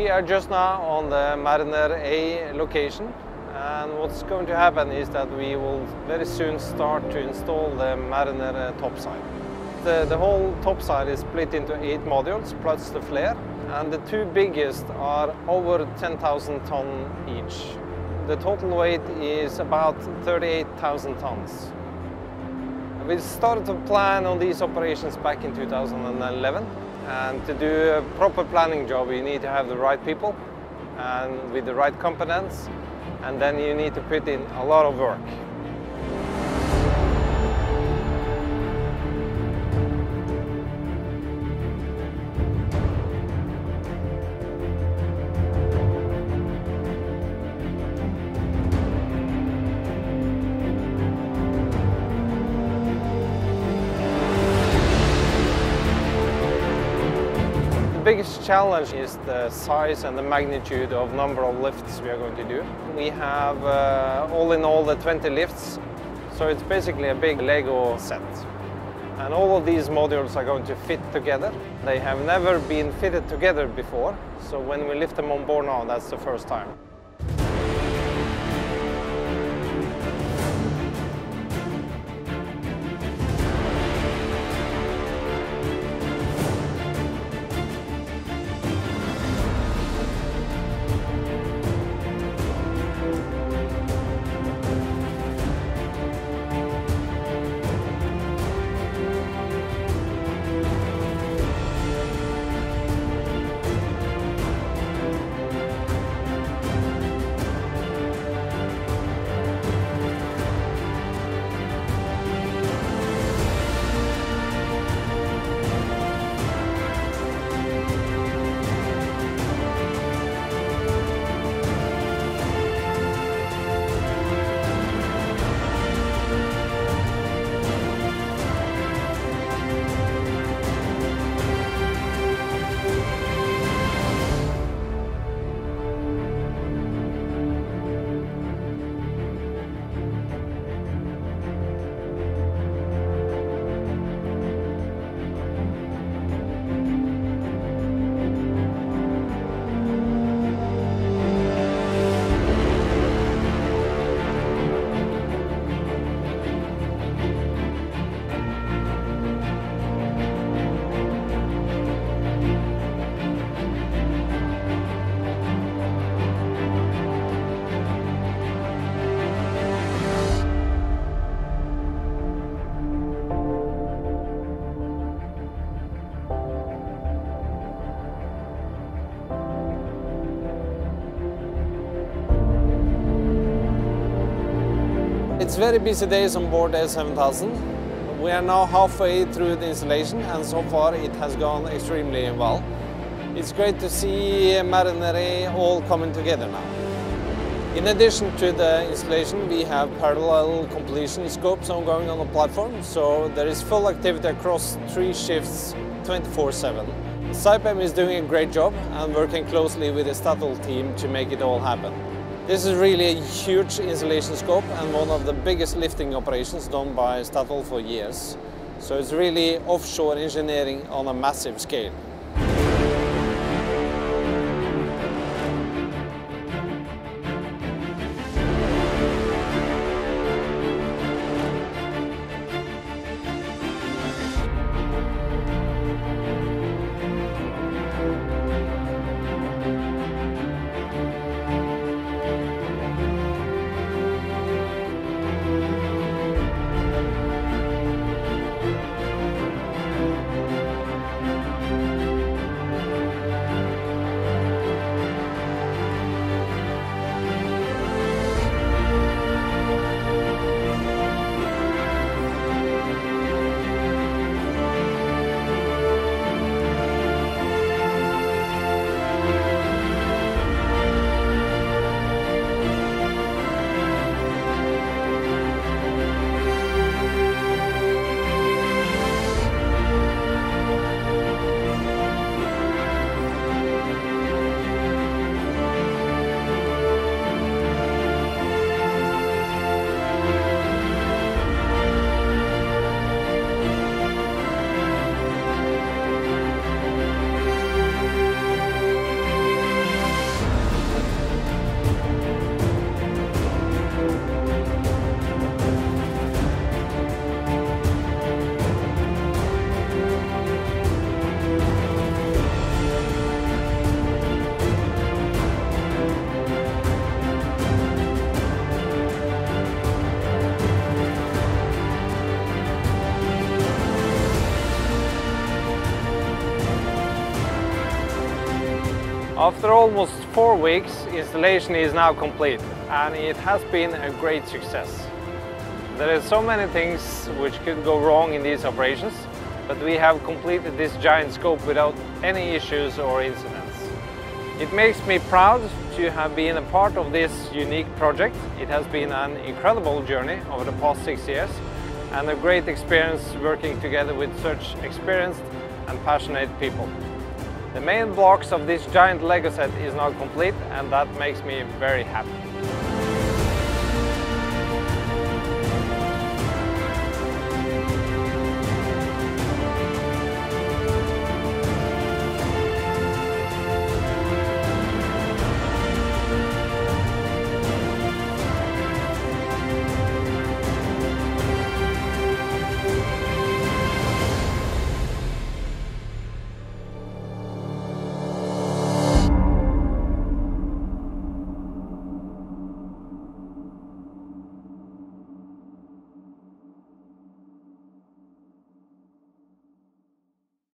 We are just now on the Mariner A location and what's going to happen is that we will very soon start to install the Mariner uh, topside. The, the whole topside is split into eight modules plus the flare and the two biggest are over 10,000 ton each. The total weight is about 38,000 tons. We started to plan on these operations back in 2011 and to do a proper planning job you need to have the right people and with the right competence and then you need to put in a lot of work. The biggest challenge is the size and the magnitude of number of lifts we are going to do. We have uh, all in all the 20 lifts, so it's basically a big Lego set. And all of these modules are going to fit together. They have never been fitted together before, so when we lift them on board now, that's the first time. It's very busy days on board S7000. We are now halfway through the installation and so far it has gone extremely well. It's great to see Mariner A all coming together now. In addition to the installation, we have parallel completion scopes ongoing on the platform, so there is full activity across three shifts 24-7. Saipem is doing a great job and working closely with the Statoil team to make it all happen. This is really a huge installation scope and one of the biggest lifting operations done by Statoil for years. So it's really offshore engineering on a massive scale. After almost four weeks, installation is now complete and it has been a great success. There are so many things which could go wrong in these operations, but we have completed this giant scope without any issues or incidents. It makes me proud to have been a part of this unique project. It has been an incredible journey over the past six years and a great experience working together with such experienced and passionate people. The main blocks of this giant Lego set is now complete and that makes me very happy.